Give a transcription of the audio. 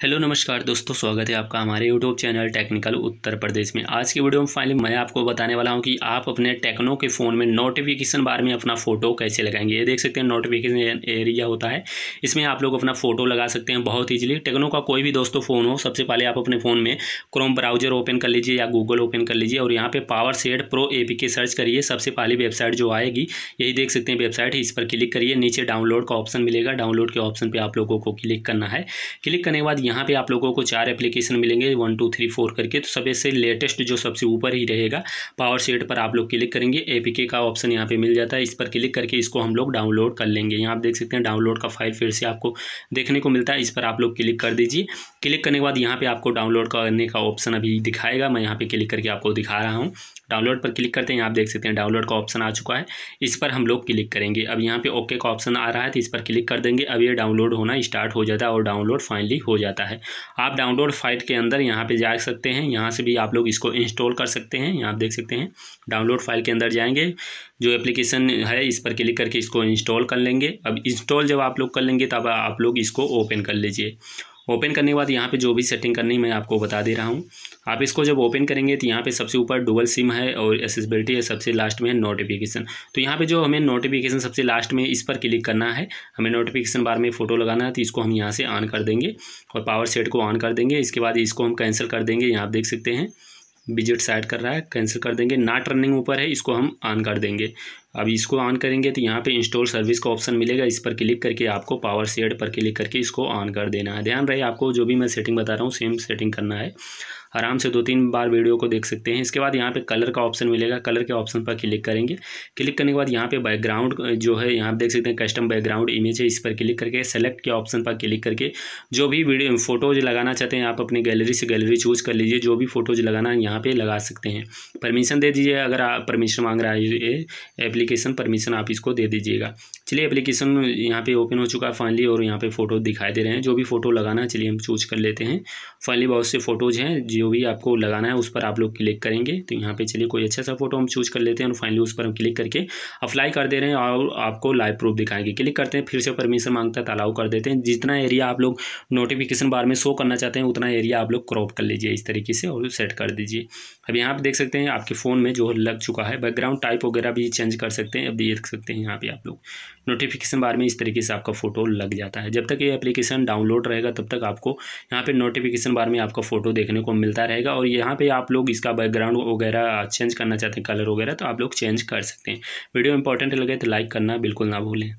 Hello, नमस्कार दोस्तों, स्वागत है आपका हमारे YouTube channel technical Uttar Pradesh में। आज की वीडियो में फाइनली मैं आपको बताने वाला हूँ कि आप अपने टेक्नो के फ़ोन में नोटिफिकेशन बार में अपना फ़ोटो कैसे लगाएँगे। ये देख सकते हैं नोटिफिकेशन एरिया होता है। इसमें आप लोग अपना फ़ोटो लगा सकते हैं बहुत ईजिली टेक्नो का कोई भी दोस्तों फ़ोन हो, सबसे पहले आप अपने फ़ोन में क्रोम ब्राउज़र ओपन कर लीजिए या गूगल ओपन कर लीजिए और यहाँ पर power said pro a search करिए। सबसे पहली वेबसाइट जो आएगी, यही देख सकते हैं वेबसाइट इस पर क्लिक करिए। नीचे डाउनलोड का ऑप्शन मिलेगा। डाउनलोड के ऑप्शन पर आप लोगों को क्लिक करना है। क्लिक करने के बाद यहाँ पर आप लोगों को चार एप्लीकेशन मिलेंगे वन टू थ्री फोर करके। तो सबसे से लेटेस्ट जो सबसे ऊपर ही रहेगा पावर सेट पर आप लोग क्लिक करेंगे। ए का ऑप्शन यहाँ पे मिल जाता है। इस पर क्लिक करके इसको हम लोग डाउनलोड कर लेंगे। यहाँ आप देख सकते हैं डाउनलोड का फ़ाइल फिर से आपको देखने को मिलता है। इस पर आप लोग क्लिक कर दीजिए। क्लिक करने के बाद यहाँ पर आपको डाउनलोड करने का ऑप्शन अभी दिखाएगा। मैं यहाँ पर क्लिक करके आपको दिखा रहा हूँ। डाउनलोड पर क्लिक करते हैं, आप देख सकते हैं डाउनलोड का ऑप्शन आ चुका है। इस पर हम लोग क्लिक करेंगे। अब यहाँ पे ओके का ऑप्शन आ रहा है तो इस पर क्लिक कर देंगे। अब ये डाउनलोड होना स्टार्ट हो जाता है और डाउनलोड फाइनली हो जाता है। आप डाउनलोड फ़ाइल के अंदर यहाँ पे जा सकते हैं। यहाँ से भी आप लोग इसको इंस्टॉल कर सकते हैं। यहाँ आप देख सकते हैं, डाउनलोड फ़ाइल के अंदर जाएँगे। जो एप्लीकेशन है, इस पर क्लिक करके इसको इंस्टॉल कर लेंगे। अब इंस्टॉल जब आप लोग कर लेंगे, तब आप लोग इसको ओपन कर लीजिए। ओपन करने के बाद यहाँ पे जो भी सेटिंग करनी मैं आपको बता दे रहा हूँ। आप इसको जब ओपन करेंगे तो यहाँ पे सबसे ऊपर डुबल सिम है और एसेसबिलिटी है, सबसे लास्ट में है नोटिफिकेशन तो यहाँ पे जो हमें नोटिफिकेशन सबसे लास्ट में इस पर क्लिक करना है, हमें नोटिफिकेशन बार में फ़ोटो लगाना है तो इसको हम यहाँ से ऑन कर देंगे और पावर सेट को ऑन कर देंगे। इसके बाद इसको हम कैंसिल कर देंगे, यहाँ आप देख सकते हैं। विज़िट साइड कर रहा है कैंसिल कर देंगे नाट रनिंग ऊपर है, इसको हम ऑन कर देंगे। अब इसको ऑन करेंगे तो यहाँ पे इंस्टॉल सर्विस का ऑप्शन मिलेगा, इस पर क्लिक करके आपको पावर सेड पर क्लिक करके इसको ऑन कर देना है। ध्यान रहे, आपको जो भी मैं सेटिंग बता रहा हूँ सेम सेटिंग करना है। आराम से दो तीन बार वीडियो को देख सकते हैं। इसके बाद यहाँ पे कलर का ऑप्शन मिलेगा। कलर के ऑप्शन पर क्लिक करेंगे। क्लिक करने के बाद यहाँ पे बैकग्राउंड जो है, यहाँ देख सकते हैं कस्टम बैकग्राउंड इमेज है, इस पर क्लिक करके सेलेक्ट के ऑप्शन पर क्लिक करके जो भी वीडियो, फ़ोटोज़ लगाना चाहते हैं, आप अपनी गैलरी से गैलरी चूज़ कर लीजिए। जो भी फ़ोटोज़ लगाना है, यहाँ पर लगा सकते हैं। परमिशन दे दीजिए, अगर आप परमिशन मांग रहा है एप्लीकेशन परमिशन आप इसको दे दीजिएगा। चलिए एप्लीकेशन यहाँ पे ओपन हो चुका है फाइनली और यहाँ पे फ़ोटो दिखाई दे रहे हैं। जो भी फ़ोटो लगाना है, चलिए हम चूज़ कर लेते हैं। फाइनली बहुत से फ़ोटोज़ हैं जो भी आपको लगाना है, उस पर आप लोग क्लिक करेंगे। तो यहाँ पे चलिए, कोई अच्छा सा फ़ोटो हम चूज़ कर लेते हैं और फाइनली उस पर हम क्लिक करके अप्लाई कर दे रहे हैं और आपको लाइव प्रूफ दिखाएँगे। क्लिक करते हैं, फिर से परमिशन माँगता है अलाउ कर देते हैं। जितना एरिया आप लोग नोटिफिकेशन बार में शो करना चाहते हैं, उतना एरिया आप लोग क्रॉप कर लीजिए इस तरीके से और सेट कर दीजिए। अब यहाँ पर देख सकते हैं, आपके फ़ोन में जो लग चुका है बैकग्राउंड टाइप वगैरह भी चेंज कर सकते हैं। अब देख सकते हैं यहाँ पे आप लोग नोटिफिकेशन बार में इस तरीके से आपका फ़ोटो लग जाता है। जब तक ये एप्लीकेशन डाउनलोड रहेगा, तब तक आपको यहाँ पे नोटिफिकेशन बार में आपका फ़ोटो देखने को मिलता रहेगा और यहाँ पे आप लोग इसका बैकग्राउंड वगैरह चेंज करना चाहते हैं कलर वगैरह तो आप लोग चेंज कर सकते हैं। वीडियो इंपॉर्टेंट लगे तो लाइक करना, बिल्कुल ना भूलें।